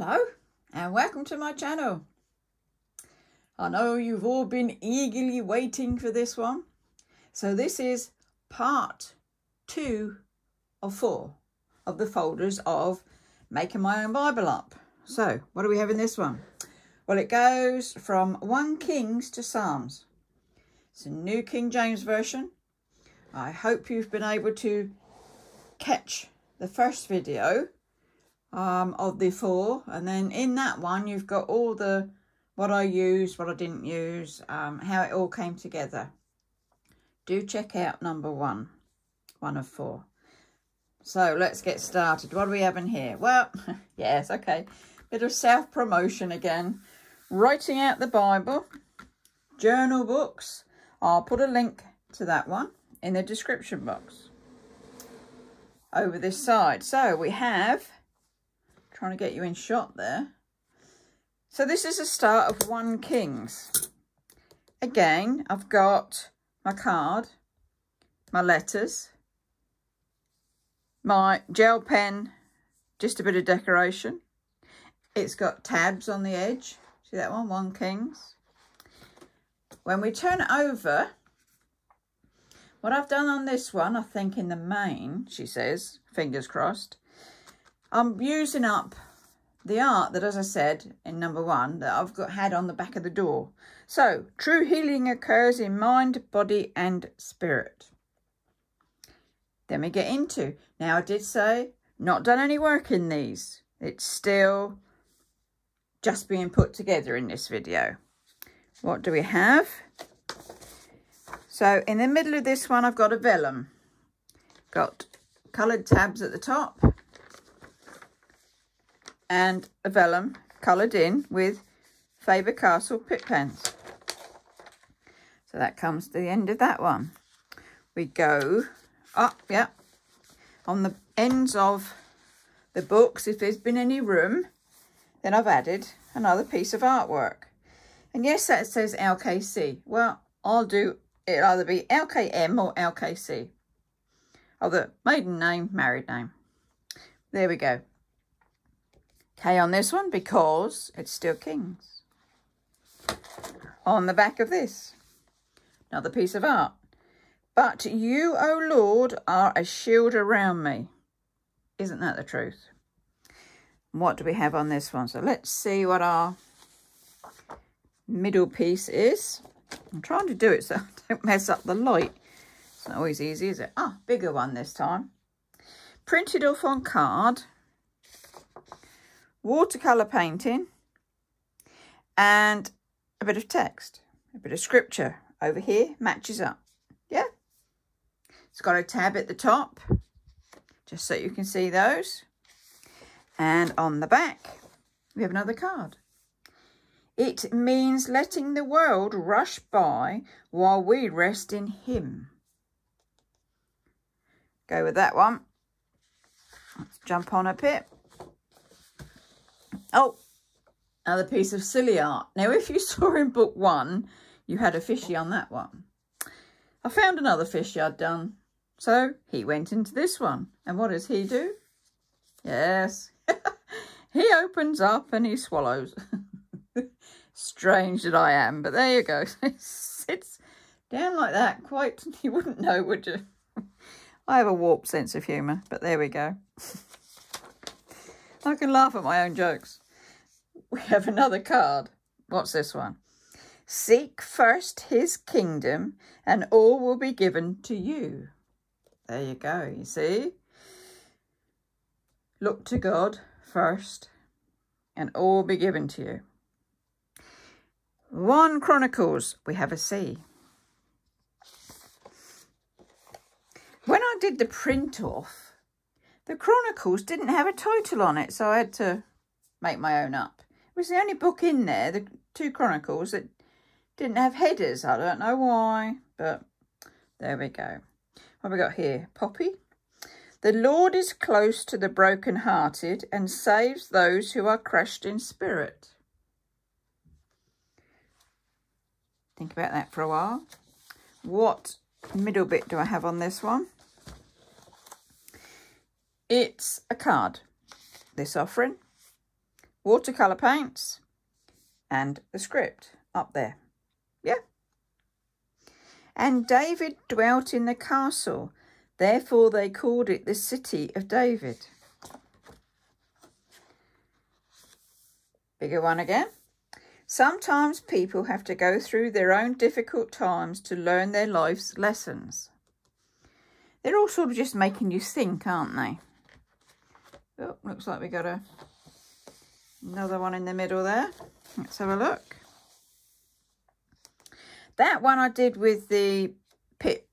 Hello and welcome to my channel. I know you've all been eagerly waiting for this one. So this is part two of four of the folders of making my own Bible up. So what do we have in this one? Well, it goes from 1 Kings to Psalms. It's a New King James Version. I hope you've been able to catch the first video um, of the four. And then in that one, you've got all the, what I used, what I didn't use, um, how it all came together. Do check out number one, one of four. So let's get started. What do we have in here? Well, yes, okay. Bit of self-promotion again. Writing out the Bible, journal books. I'll put a link to that one in the description box over this side. So we have Trying to get you in shot there. So this is a start of one Kings. Again, I've got my card, my letters, my gel pen, just a bit of decoration. It's got tabs on the edge. See that one? One Kings. When we turn it over, what I've done on this one, I think in the main, she says, fingers crossed, I'm using up the art that, as I said in number one, that I've got had on the back of the door. So, true healing occurs in mind, body and spirit. Then we get into, now I did say, not done any work in these. It's still just being put together in this video. What do we have? So in the middle of this one, I've got a vellum. Got coloured tabs at the top and a vellum coloured in with Faber-Castell Pitt pens. So that comes to the end of that one. We go up, yeah, on the ends of the books, if there's been any room, then I've added another piece of artwork. And yes, that says LKC. Well, I'll do, it'll either be LKM or LKC. Or the maiden name, married name. There we go. K on this one because it's still kings. On the back of this, another piece of art. But you, O Lord, are a shield around me. Isn't that the truth? What do we have on this one? So let's see what our middle piece is. I'm trying to do it so I don't mess up the light. It's not always easy, is it? Ah, bigger one this time. Printed off on card watercolour painting and a bit of text, a bit of scripture over here matches up. Yeah. It's got a tab at the top, just so you can see those. And on the back, we have another card. It means letting the world rush by while we rest in him. Go with that one. Let's jump on a bit. Oh, another piece of silly art. Now, if you saw in book one, you had a fishy on that one. I found another fishy I'd done. So he went into this one. And what does he do? Yes. he opens up and he swallows. Strange that I am, but there you go. It sits down like that. Quite, you wouldn't know, would you? I have a warped sense of humour, but there we go. I can laugh at my own jokes. We have another card. What's this one? Seek first his kingdom and all will be given to you. There you go, you see? Look to God first and all be given to you. 1 Chronicles, we have a C. When I did the print off, the Chronicles didn't have a title on it, so I had to make my own up. It was the only book in there, the two Chronicles, that didn't have headers. I don't know why, but there we go. What have we got here? Poppy. The Lord is close to the broken-hearted and saves those who are crushed in spirit. Think about that for a while. What middle bit do I have on this one? It's a card. This offering. watercolour paints and the script up there. Yeah. And David dwelt in the castle. Therefore they called it the city of David. Bigger one again. Sometimes people have to go through their own difficult times to learn their life's lessons. They're all sort of just making you think, aren't they? Looks like we got a another one in the middle there. Let's have a look. That one I did with the Pitt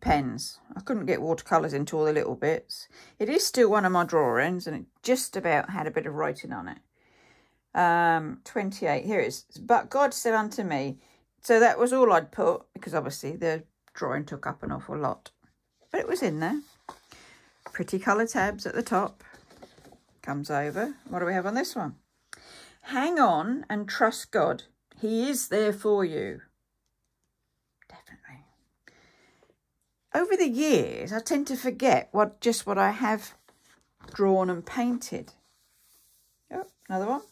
pens. I couldn't get watercolours into all the little bits. It is still one of my drawings and it just about had a bit of writing on it. Um, 28, here it is. But God said unto me, so that was all I'd put because obviously the drawing took up an awful lot. But it was in there. Pretty colour tabs at the top. Comes over. What do we have on this one? Hang on and trust God. He is there for you. Definitely. Over the years, I tend to forget what just what I have drawn and painted. Oh, another one.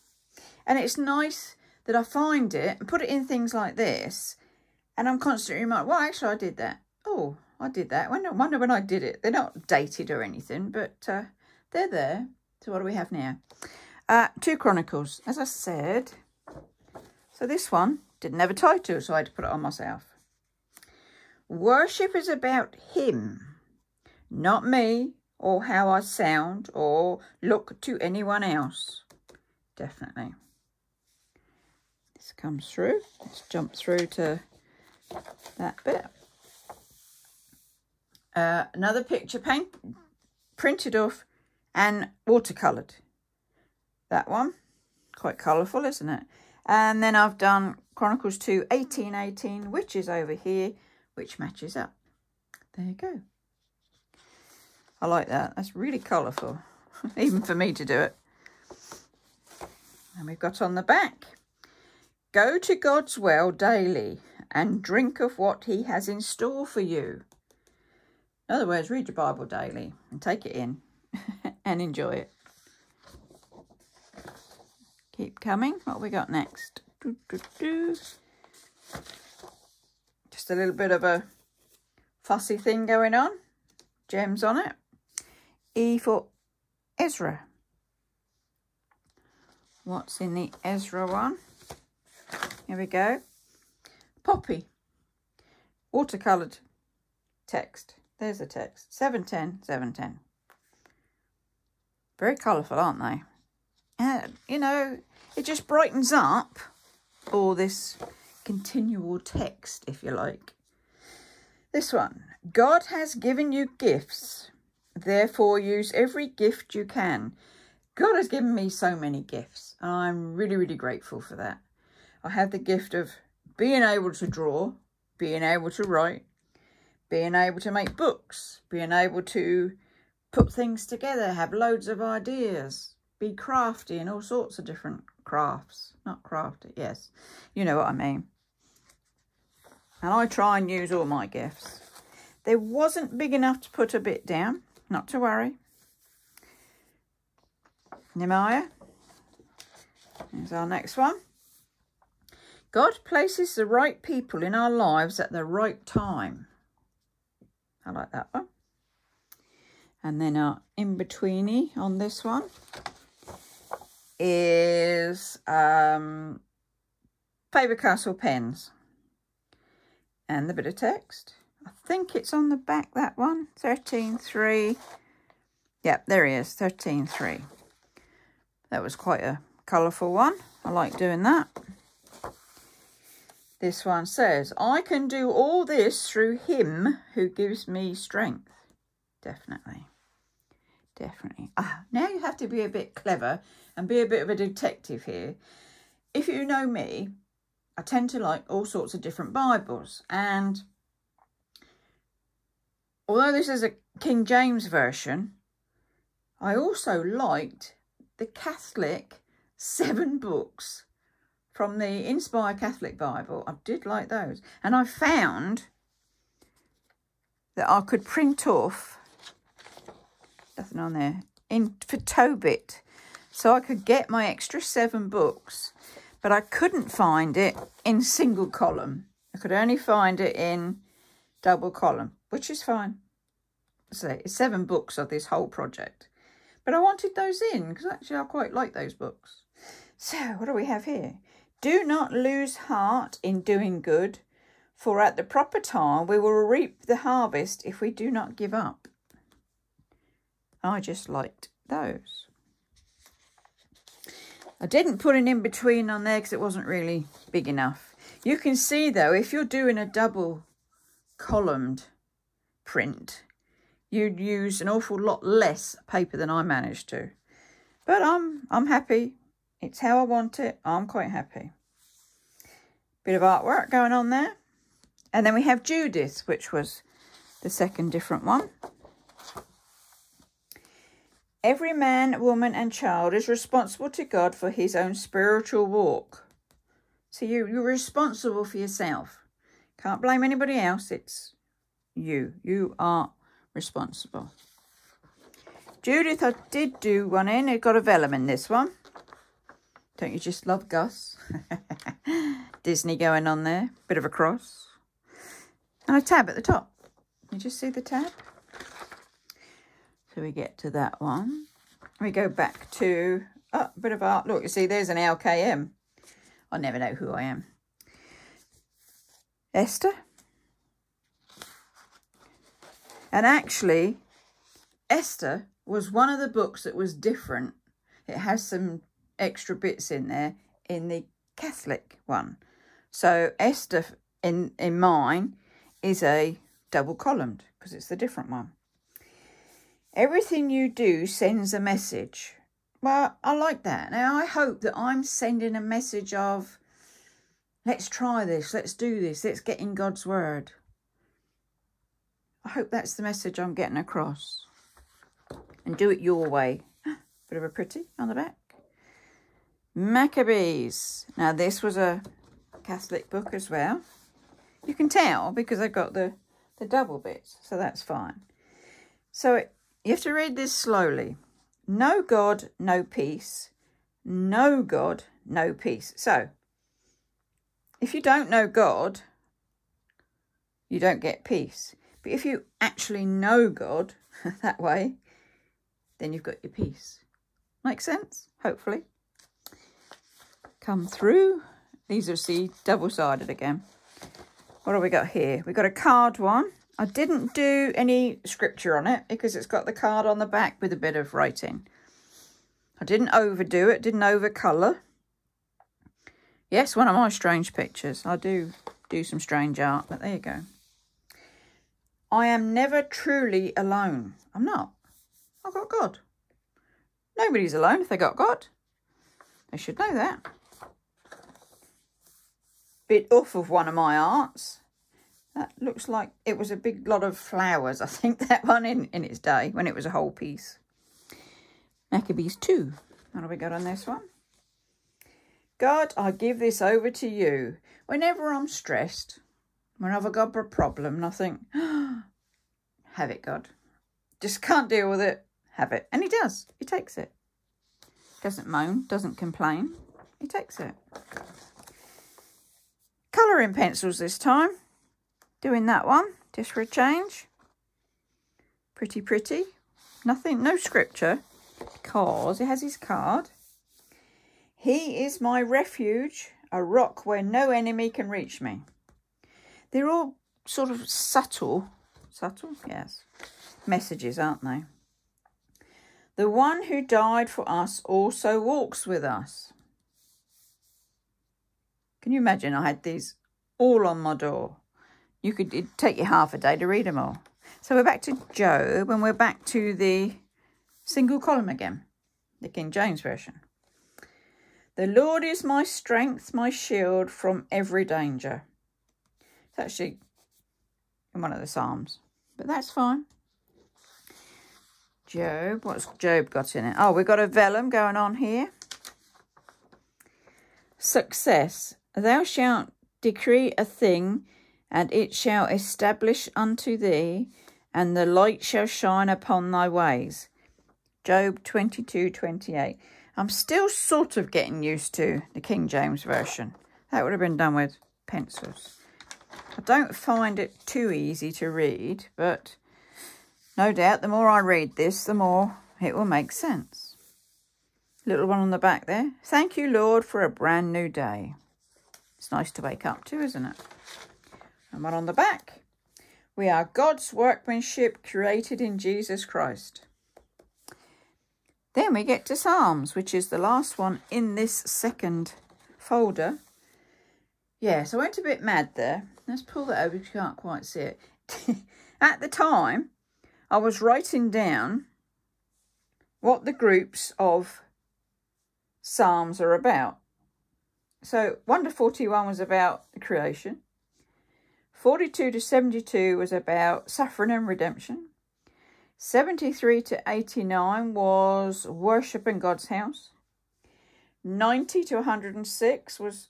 And it's nice that I find it and put it in things like this. And I'm constantly reminded, well, actually, I did that. Oh, I did that. I wonder when I did it. They're not dated or anything, but uh, they're there. So what do we have now? Uh, two Chronicles, as I said. So this one didn't have a title, so I had to put it on myself. Worship is about him, not me or how I sound or look to anyone else. Definitely This comes through. Let's jump through to that bit. Uh, another picture paint printed off and watercoloured. That one, quite colourful, isn't it? And then I've done Chronicles 2 1818, which is over here, which matches up. There you go. I like that. That's really colourful, even for me to do it. And we've got on the back Go to God's well daily and drink of what he has in store for you. In other words, read your Bible daily and take it in and enjoy it. Keep coming. What we got next? Just a little bit of a fussy thing going on. Gems on it. E for Ezra. What's in the Ezra one? Here we go. Poppy. Watercoloured text. There's the text. 710, 710. Very colourful, aren't they? And, you know, it just brightens up all this continual text, if you like. This one. God has given you gifts. Therefore, use every gift you can. God has given me so many gifts. And I'm really, really grateful for that. I have the gift of being able to draw, being able to write, being able to make books, being able to put things together, have loads of ideas, be crafty in all sorts of different crafts. Not crafty, yes. You know what I mean. And I try and use all my gifts. There wasn't big enough to put a bit down. Not to worry. Nehemiah. Here's our next one. God places the right people in our lives at the right time. I like that one. And then our in-betweeny on this one is um, Faber-Castell pens. And the bit of text. I think it's on the back, that one. 13.3. Yep, there he is, 13.3. That was quite a colourful one. I like doing that. This one says, I can do all this through him who gives me strength. Definitely. Definitely. Ah, now you have to be a bit clever and be a bit of a detective here. If you know me, I tend to like all sorts of different Bibles. And although this is a King James version, I also liked the Catholic seven books from the Inspire Catholic Bible. I did like those. And I found that I could print off, nothing on there, in for Tobit. so I could get my extra seven books, but I couldn't find it in single column. I could only find it in double column, which is fine. So it's seven books of this whole project. But I wanted those in because actually I quite like those books. So what do we have here? Do not lose heart in doing good, for at the proper time we will reap the harvest if we do not give up. I just liked those. I didn't put an in-between on there because it wasn't really big enough. You can see though, if you're doing a double columned print, you'd use an awful lot less paper than I managed to. But I'm, I'm happy. It's how I want it. I'm quite happy. Bit of artwork going on there. And then we have Judith, which was the second different one. Every man, woman and child is responsible to God for his own spiritual walk. So you, you're responsible for yourself. Can't blame anybody else. It's you. You are responsible. Judith, I did do one in. It got a vellum in this one. Don't you just love Gus? Disney going on there. Bit of a cross. And a tab at the top. You just see the tab? So we get to that one. We go back to oh, a bit of art. Look, you see, there's an LKM. I never know who I am. Esther. And actually, Esther was one of the books that was different. It has some extra bits in there in the Catholic one. So Esther in, in mine is a double columned because it's the different one. Everything you do sends a message. Well, I like that. Now, I hope that I'm sending a message of, let's try this, let's do this, let's get in God's word. I hope that's the message I'm getting across. And do it your way. Bit of a pretty on the back. Maccabees. Now, this was a Catholic book as well. You can tell because I've got the, the double bits, so that's fine. So it, you have to read this slowly. No God, no peace. No God, no peace. So, if you don't know God, you don't get peace. But if you actually know God that way, then you've got your peace. Make sense? Hopefully. Come through. These are see double-sided again. What have we got here? We've got a card one. I didn't do any scripture on it because it's got the card on the back with a bit of writing. I didn't overdo it, didn't overcolour. Yes, one of my strange pictures. I do do some strange art, but there you go. I am never truly alone. I'm not. I've got God. Nobody's alone if they got God. They should know that. Bit off of one of my arts. That looks like it was a big lot of flowers, I think, that one in, in its day, when it was a whole piece. Maccabees 2. What have we got on this one? God, I give this over to you. Whenever I'm stressed, whenever I've got a problem, and I think, oh, have it, God. Just can't deal with it, have it. And he does. He takes it. Doesn't moan, doesn't complain. He takes it. Colouring pencils this time doing that one just for a change. Pretty, pretty. Nothing, no scripture because he has his card. He is my refuge, a rock where no enemy can reach me. They're all sort of subtle, subtle, yes, messages, aren't they? The one who died for us also walks with us. Can you imagine I had these all on my door? You could it'd take you half a day to read them all. So we're back to Job and we're back to the single column again, the King James Version. The Lord is my strength, my shield from every danger. It's actually in one of the Psalms, but that's fine. Job, what's Job got in it? Oh, we've got a vellum going on here. Success. Thou shalt decree a thing and it shall establish unto thee, and the light shall shine upon thy ways. Job 22, 28. I'm still sort of getting used to the King James Version. That would have been done with pencils. I don't find it too easy to read, but no doubt the more I read this, the more it will make sense. Little one on the back there. Thank you, Lord, for a brand new day. It's nice to wake up to, isn't it? And one on the back. We are God's workmanship created in Jesus Christ. Then we get to Psalms, which is the last one in this second folder. Yes, I went a bit mad there. Let's pull that over you can't quite see it. At the time, I was writing down what the groups of Psalms are about. So 1 to 41 was about the creation. 42 to 72 was about suffering and redemption. 73 to 89 was worship in God's house. 90 to 106 was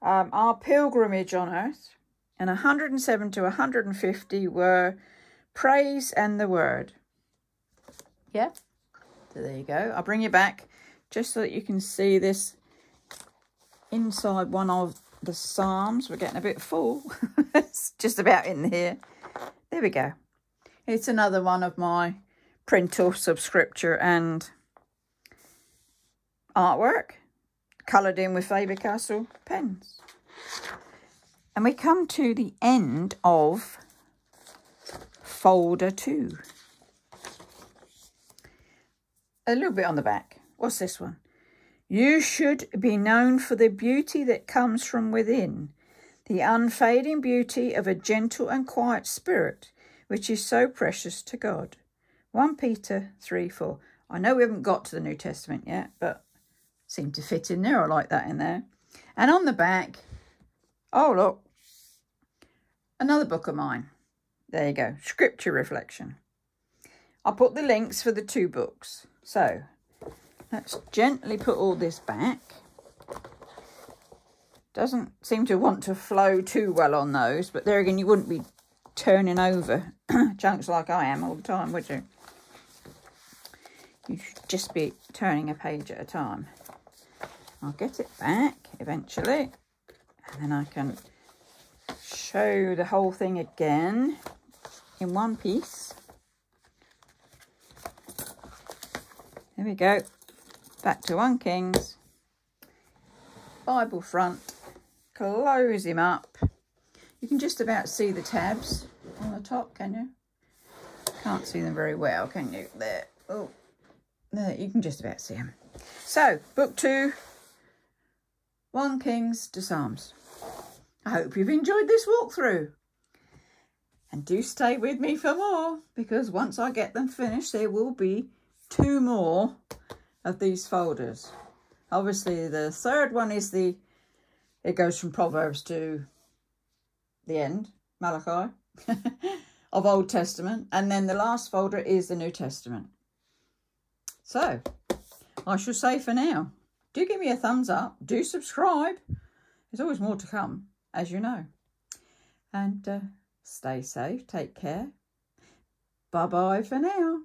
um, our pilgrimage on earth. And 107 to 150 were praise and the word. Yeah, so there you go. I'll bring you back just so that you can see this inside one of the Psalms. We're getting a bit full. it's just about in here. There we go. It's another one of my print or subscripture and artwork coloured in with Faber-Castell pens. And we come to the end of folder two. A little bit on the back. What's this one? You should be known for the beauty that comes from within, the unfading beauty of a gentle and quiet spirit, which is so precious to God. 1 Peter 3 4. I know we haven't got to the New Testament yet, but seem to fit in there. I like that in there. And on the back, oh, look, another book of mine. There you go, Scripture Reflection. I'll put the links for the two books. So, let's gently put all this back. Doesn't seem to want to flow too well on those, but there again, you wouldn't be turning over chunks like I am all the time, would you? You should just be turning a page at a time. I'll get it back eventually, and then I can show the whole thing again in one piece. There we go. Back to 1 Kings. Bible front. Close him up. You can just about see the tabs on the top, can you? Can't see them very well, can you? There. Oh, there. You can just about see them. So, book two, 1 Kings to Psalms. I hope you've enjoyed this walkthrough. And do stay with me for more because once I get them finished, there will be two more of these folders. Obviously, the third one is the, it goes from Proverbs to the end, Malachi, of Old Testament. And then the last folder is the New Testament. So, I shall say for now, do give me a thumbs up. Do subscribe. There's always more to come, as you know. And uh, Stay safe. Take care. Bye-bye for now.